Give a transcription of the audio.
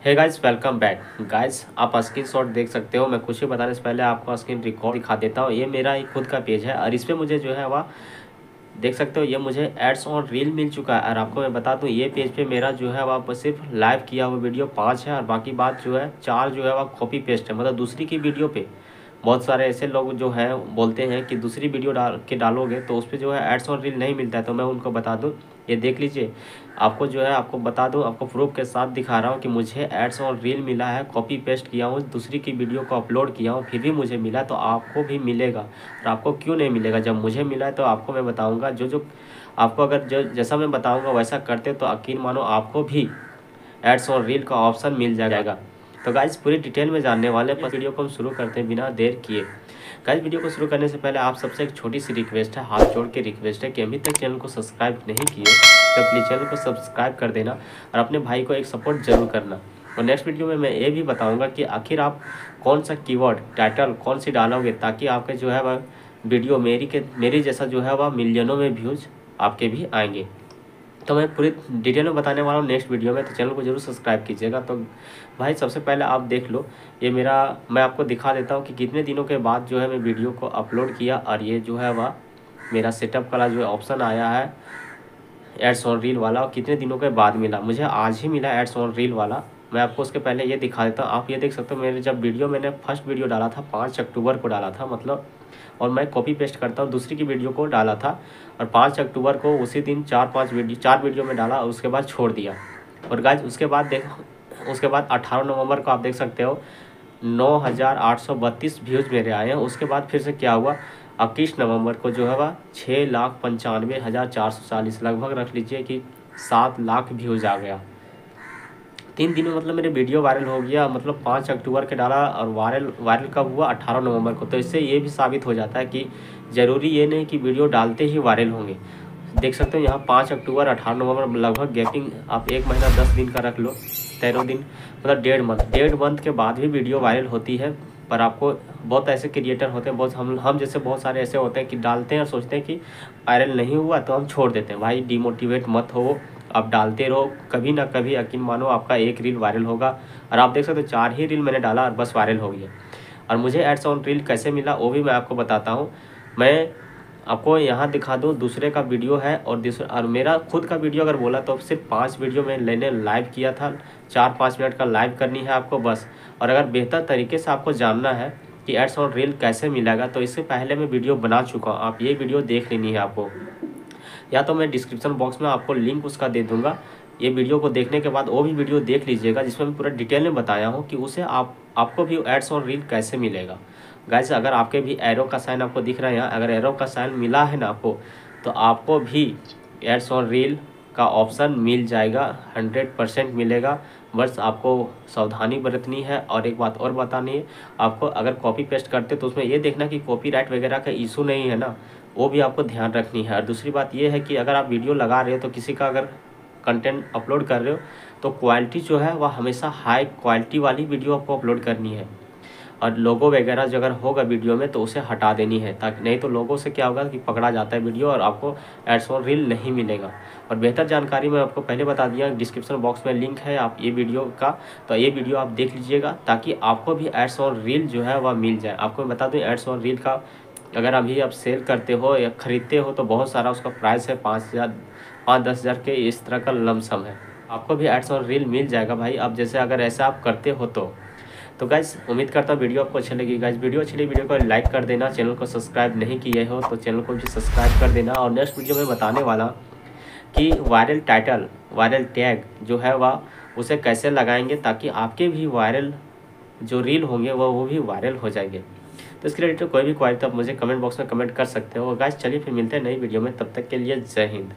है guys welcome back guys आप screenshot देख सकते हो, मैं कुछ ही बताने से पहले आपको स्क्रीन रिकॉर्ड दिखा देता हूँ। ये मेरा एक खुद का पेज है और इस पर मुझे जो है वह देख सकते हो, ये मुझे एड्स और रील मिल चुका है। और आपको मैं बता दूँ, ये पेज पे मेरा जो है वह सिर्फ़ लाइव किया हुआ वीडियो पाँच है और बाकी बात जो है, चार जो है वह कॉपी पेस्ट है। मतलब दूसरी की वीडियो पे बहुत सारे ऐसे लोग जो है, बोलते हैं कि दूसरी वीडियो डाल के डालोगे तो उस पर जो है एड्स और रील नहीं मिलता है तो मैं उनको बता दूँ, ये देख लीजिए। आपको जो है, आपको बता दूँ, आपको प्रूफ के साथ दिखा रहा हूँ कि मुझे एड्स और रील मिला है कॉपी पेस्ट किया हूँ, दूसरी की वीडियो को अपलोड किया हूँ, फिर भी मुझे मिला तो आपको भी मिलेगा। और आपको क्यों नहीं मिलेगा? जब मुझे मिला है तो आपको मैं बताऊँगा, जो जो आपको अगर जो, जैसा मैं बताऊँगा वैसा करते तो यकीन मानो आपको भी एड्स और रील का ऑप्शन मिल जाएगा। तो गाइज़ पूरी डिटेल में जानने वाले पर वीडियो को हम शुरू करते हैं बिना देर किए। गाइज़ वीडियो को शुरू करने से पहले आप सबसे एक छोटी सी रिक्वेस्ट है, हाथ जोड़ के रिक्वेस्ट है कि अभी तक चैनल को सब्सक्राइब नहीं किए तो प्लीज़ चैनल को सब्सक्राइब कर देना और अपने भाई को एक सपोर्ट ज़रूर करना। और नेक्स्ट वीडियो में मैं ये भी बताऊँगा कि आखिर आप कौन सा कीवर्ड टाइटल कौन सी डालोगे ताकि आपके जो है वह वीडियो मेरी के, मेरी जैसा जो है वह मिलियनों में व्यूज़ आपके भी आएँगे। तो मैं पूरी डिटेल में बताने वाला हूँ नेक्स्ट वीडियो में तो चैनल को ज़रूर सब्सक्राइब कीजिएगा। तो भाई, सबसे पहले आप देख लो, ये मेरा, मैं आपको दिखा देता हूँ कि कितने दिनों के बाद जो है मैं वीडियो को अपलोड किया और ये जो है वह मेरा सेटअप वाला जो ऑप्शन आया है एड्स ऑन रील वाला, और कितने दिनों के बाद मिला। मुझे आज ही मिला एड्स ऑन रील वाला। मैं आपको उसके पहले ये दिखा देता हूँ। आप ये देख सकते हो, मेरे जब वीडियो मैंने फ़र्स्ट वीडियो डाला था, पाँच अक्टूबर को डाला था मतलब और मैं कॉपी पेस्ट करता हूँ, दूसरी की वीडियो को डाला था, और पाँच अक्टूबर को उसी दिन चार पाँच वीडियो चार वीडियो में डाला और उसके बाद छोड़ दिया। और गाइज़ उसके बाद देख, उसके बाद अट्ठारह नवंबर को आप देख सकते हो, नौ हज़ार आठ सौ बत्तीस व्यूज़ मेरे आए हैं। उसके बाद फिर से क्या हुआ? इक्कीस नवंबर को जो है वह छः लाख पंचानवे हज़ार चार सौ चालीस, लगभग रख लीजिए कि सात लाख व्यूज़ आ गया। तीन दिन में मतलब मेरे वीडियो वायरल हो गया मतलब पाँच अक्टूबर के डाला और वायरल वायरल कब हुआ? अट्ठारह नवंबर को। तो इससे ये भी साबित हो जाता है कि ज़रूरी ये नहीं कि वीडियो डालते ही वायरल होंगे। देख सकते हो यहाँ पाँच अक्टूबर, अठारह नवंबर, लगभग गैपिंग आप एक महीना, दस दिन का रख लो, तेरह दिन मतलब डेढ़ मंथ डेढ़ मंथ के बाद भी वीडियो वायरल होती है, पर आपको बहुत ऐसे क्रिएटर होते हैं, बहुत हम हम जैसे बहुत सारे ऐसे होते हैं कि डालते हैं और सोचते हैं कि वायरल नहीं हुआ तो हम छोड़ देते हैं। भाई डिमोटिवेट मत हो आप डालते रहो, कभी ना कभी यकीन मानो आपका एक रील वायरल होगा। और आप देख सकते हो चार ही रील मैंने डाला और बस वायरल हो गया और मुझे एड्स ऑन रील कैसे मिला, वो भी मैं आपको बताता हूँ। मैं आपको यहाँ दिखा दूँ, दूसरे का वीडियो है और दूसरा और मेरा खुद का वीडियो अगर बोला तो सिर्फ़ पाँच वीडियो में लेने लाइव किया था। चार पाँच मिनट का लाइव करनी है आपको बस। और अगर बेहतर तरीके से आपको जानना है कि एड्स ऑन रील कैसे मिलेगा तो इससे पहले मैं वीडियो बना चुका हूँ। आप ये वीडियो देख लेनी है आपको। या तो मैं डिस्क्रिप्शन बॉक्स में आपको लिंक उसका दे दूँगा। ये वीडियो को देखने के बाद वो भी वीडियो देख लीजिएगा, जिसमें मैं पूरा डिटेल में बताया हूँ कि उसे आप, आपको भी एड्स और रील कैसे मिलेगा। गाइस अगर आपके भी एरो का साइन आपको दिख रहा है अगर एरो का साइन मिला है ना आपको तो आपको भी एड्स और रील का ऑप्शन मिल जाएगा हंड्रेड परसेंट मिलेगा। बस आपको सावधानी बरतनी है और एक बात और बतानी है, आपको अगर कॉपी पेस्ट करते तो उसमें ये देखना कि कॉपीराइट वगैरह का इशू नहीं है ना, वो भी आपको ध्यान रखनी है। और दूसरी बात ये है कि अगर आप वीडियो लगा रहे हो तो किसी का अगर कंटेंट अपलोड कर रहे हो तो क्वालिटी जो है, वह हमेशा हाई क्वालिटी वाली वीडियो आपको अपलोड करनी है। और लोगो वगैरह जो अगर होगा वीडियो में तो उसे हटा देनी है, ताकि नहीं तो लोगों से क्या होगा कि पकड़ा जाता है वीडियो और आपको एड्स ऑन रील नहीं मिलेगा। और बेहतर जानकारी मैं आपको पहले बता दिया डिस्क्रिप्शन बॉक्स में लिंक है आप ये वीडियो का तो ये वीडियो आप देख लीजिएगा, ताकि आपको भी एड्स ऑन रील जो है वह मिल जाए। आपको मैं बता दूँ एड्स ऑन रील का अगर अभी आप सेल करते हो या ख़रीदते हो तो बहुत सारा उसका प्राइस है, पाँच हज़ार, पाँच दस हज़ार के इस तरह का लमसम है। आपको भी एड्स और रील मिल जाएगा भाई। अब जैसे अगर ऐसा आप करते हो तो तो गैस उम्मीद करता हूँ वीडियो आपको अच्छी लगी गैस वीडियो अच्छी लगी, वीडियो को लाइक कर देना चैनल को सब्सक्राइब नहीं किए हो तो चैनल को भी सब्सक्राइब कर देना। और नेक्स्ट वीडियो में बताने वाला कि वायरल टाइटल वायरल टैग जो है वह, उसे कैसे लगाएँगे ताकि आपके भी वायरल जो रील होंगे, वह, वो भी वायरल हो जाएँगे। तो इसके रिलेटेड कोई भी क्वारी तो आप मुझे कमेंट बॉक्स में कमेंट कर सकते हो। गाइस चलिए फिर मिलते हैं नई वीडियो में। तब तक के लिए जय हिंद।